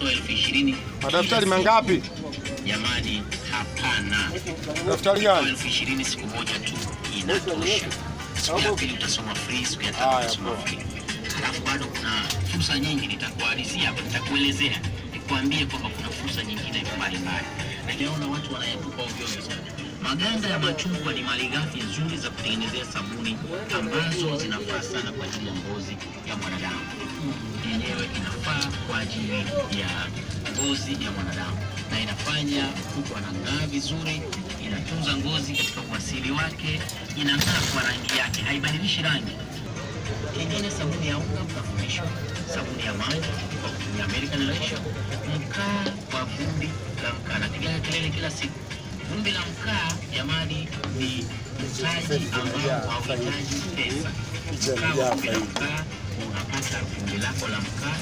unatoa elfu ishirini Madaftari mangapi? Jamani, hapana. Daftari gani? elfu ishirini siku moja tu inatosha. Siku ya pili utasoma free, siku ya tatu utasoma free. Halafu bado kuna fursa nyingi, nitakuhadisia hapa, nitakuelezea, nikuambie kwamba kuna fursa nyingine mbalimbali. Naona watu wanayatupa ovyo ovyo sana. Maganda ya machungwa ni malighafi nzuri za kutengenezea sabuni ambazo zinafaa sana kwa ajili ya ngozi ya mwanadamu. Ajili ya ngozi ya mwanadamu na inafanya mtu anang'aa vizuri, inatunza ngozi katika uasili wake, inang'aa kwa rangi yake, haibadilishi rangi. Kingine, sabuni ya unga mtafundishwa, sabuni ya maji kwa kutumia American Lotion, mkaa kwa vumbi la mkaa. Napiga kelele kila siku, vumbi la mkaa jamani, ni mtaji ambao hauhitaji pesa. Mkaa vumbi la mkaa, unapata vumbi lako la mkaa